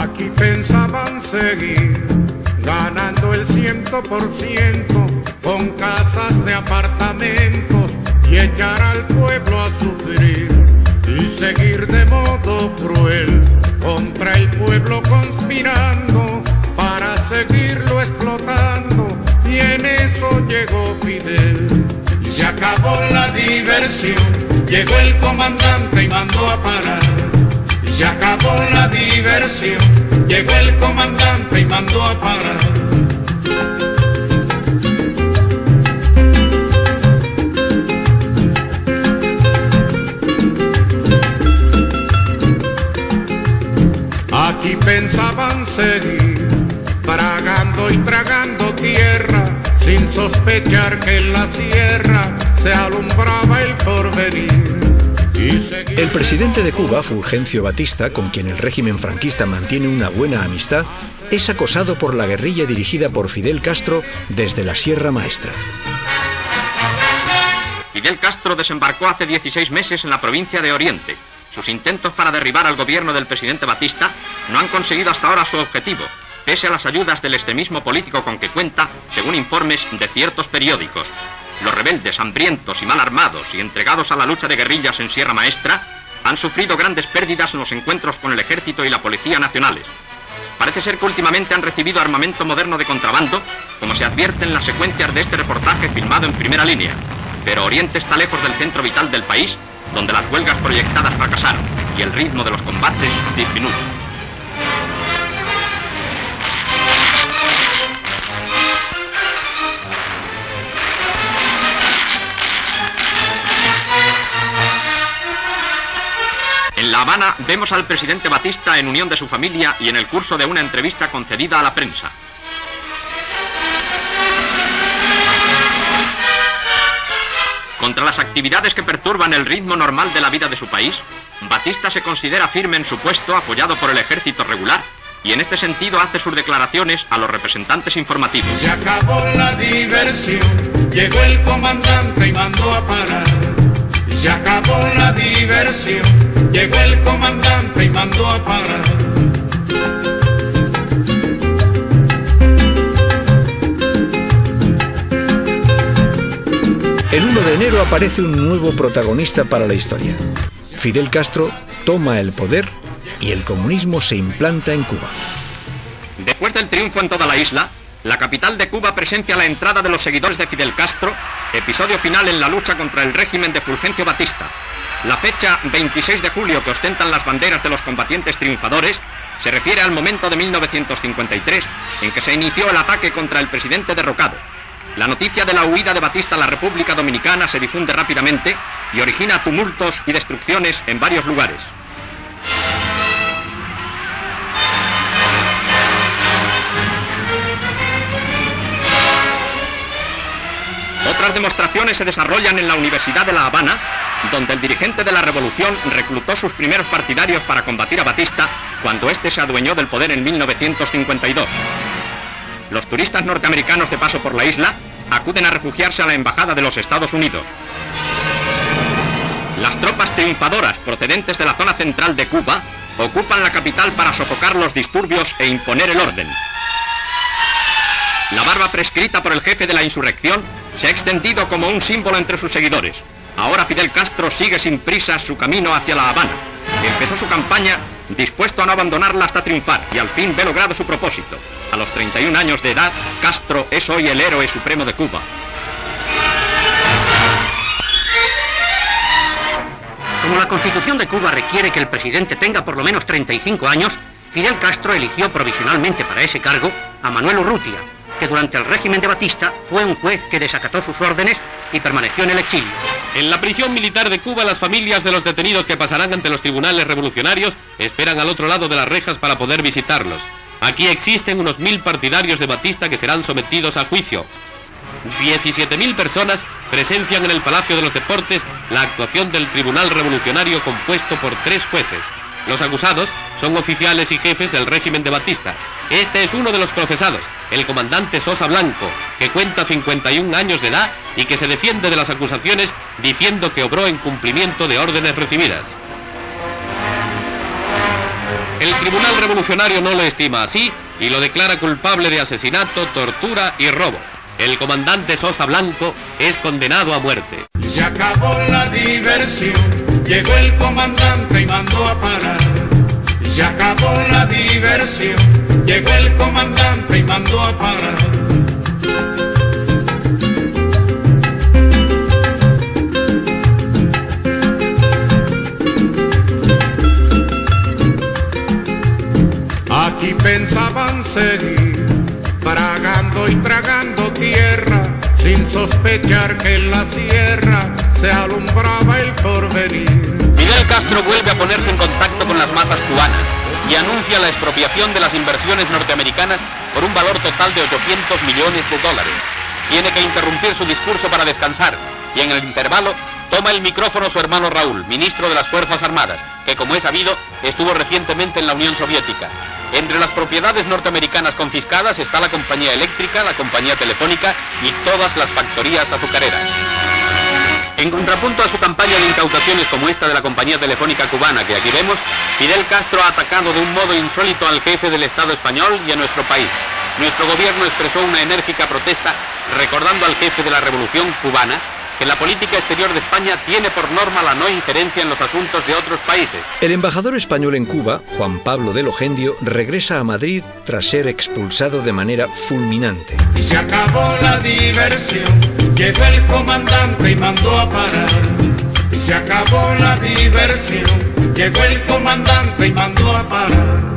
Aquí pensaban seguir ganando el ciento por ciento con casas de apartamentos y echar al pueblo a sufrir y seguir de modo cruel contra el pueblo conspirando llegó el comandante y mandó a parar. Y se acabó la diversión, llegó el comandante y mandó a parar. Aquí pensaban seguir, tragando y tragando tierra, sin sospechar que en la sierra se alumbraba el porvenir. El presidente de Cuba, Fulgencio Batista, con quien el régimen franquista mantiene una buena amistad, es acosado por la guerrilla dirigida por Fidel Castro desde la Sierra Maestra. Fidel Castro desembarcó hace 16 meses en la provincia de Oriente. Sus intentos para derribar al gobierno del presidente Batista no han conseguido hasta ahora su objetivo, pese a las ayudas del extremismo político con que cuenta, según informes de ciertos periódicos. Los rebeldes, hambrientos y mal armados y entregados a la lucha de guerrillas en Sierra Maestra han sufrido grandes pérdidas en los encuentros con el ejército y la policía nacionales. Parece ser que últimamente han recibido armamento moderno de contrabando, como se advierte en las secuencias de este reportaje filmado en primera línea. Pero Oriente está lejos del centro vital del país, donde las huelgas proyectadas fracasaron y el ritmo de los combates disminuye. Vemos al presidente Batista en unión de su familia y en el curso de una entrevista concedida a la prensa. Contra las actividades que perturban el ritmo normal de la vida de su país, Batista se considera firme en su puesto apoyado por el ejército regular y en este sentido hace sus declaraciones a los representantes informativos. Se acabó la diversión, llegó el comandante y mandó a parar. Se acabó la diversión, llegó el comandante y mandó a parar. El 1 de enero aparece un nuevo protagonista para la historia. Fidel Castro toma el poder y el comunismo se implanta en Cuba. Después del triunfo en toda la isla, la capital de Cuba presencia la entrada de los seguidores de Fidel Castro, episodio final en la lucha contra el régimen de Fulgencio Batista. La fecha 26 de julio que ostentan las banderas de los combatientes triunfadores se refiere al momento de 1953 en que se inició el ataque contra el presidente derrocado. La noticia de la huida de Batista a la República Dominicana se difunde rápidamente y origina tumultos y destrucciones en varios lugares. Otras demostraciones se desarrollan en la Universidad de La Habana, donde el dirigente de la revolución reclutó sus primeros partidarios para combatir a Batista cuando éste se adueñó del poder en 1952. Los turistas norteamericanos de paso por la isla acuden a refugiarse a la Embajada de los Estados Unidos. Las tropas triunfadoras procedentes de la zona central de Cuba ocupan la capital para sofocar los disturbios e imponer el orden. La barba prescrita por el jefe de la insurrección se ha extendido como un símbolo entre sus seguidores. Ahora Fidel Castro sigue sin prisa su camino hacia La Habana. Empezó su campaña dispuesto a no abandonarla hasta triunfar y al fin ve logrado su propósito. A los 31 años de edad, Castro es hoy el héroe supremo de Cuba. Como la Constitución de Cuba requiere que el presidente tenga por lo menos 35 años, Fidel Castro eligió provisionalmente para ese cargo a Manuel Urrutia, que durante el régimen de Batista fue un juez que desacató sus órdenes y permaneció en el exilio. En la prisión militar de Cuba, las familias de los detenidos que pasarán ante los tribunales revolucionarios esperan al otro lado de las rejas para poder visitarlos. Aquí existen unos mil partidarios de Batista que serán sometidos a juicio. 17.000 personas presencian en el Palacio de los Deportes la actuación del Tribunal Revolucionario compuesto por tres jueces. Los acusados son oficiales y jefes del régimen de Batista. Este es uno de los procesados, el comandante Sosa Blanco, que cuenta 51 años de edad y que se defiende de las acusaciones diciendo que obró en cumplimiento de órdenes recibidas. El Tribunal Revolucionario no lo estima así y lo declara culpable de asesinato, tortura y robo. El comandante Sosa Blanco es condenado a muerte. Se acabó la diversión, llegó el comandante y mandó a parar. Se acabó la diversión, llegó el comandante Aquí pensaban seguir, tragando y tragando tierra, sin sospechar que en la sierra se alumbraba el porvenir. Fidel Castro vuelve a ponerse en contacto con las masas y anuncia la expropiación de las inversiones norteamericanas por un valor total de 800 millones de dólares. Tiene que interrumpir su discurso para descansar y en el intervalo toma el micrófono su hermano Raúl, ministro de las Fuerzas Armadas, que como es sabido estuvo recientemente en la Unión Soviética. Entre las propiedades norteamericanas confiscadas está la compañía eléctrica, la compañía telefónica y todas las factorías azucareras. En contrapunto a su campaña de incautaciones como esta de la compañía telefónica cubana que aquí vemos, Fidel Castro ha atacado de un modo insólito al jefe del Estado español y a nuestro país. Nuestro gobierno expresó una enérgica protesta recordando al jefe de la revolución cubana que la política exterior de España tiene por norma la no injerencia en los asuntos de otros países. El embajador español en Cuba, Juan Pablo de Logendio, regresa a Madrid tras ser expulsado de manera fulminante. Y se acabó la diversión, llegó el comandante y mandó a parar. Y se acabó la diversión, llegó el comandante y mandó a parar.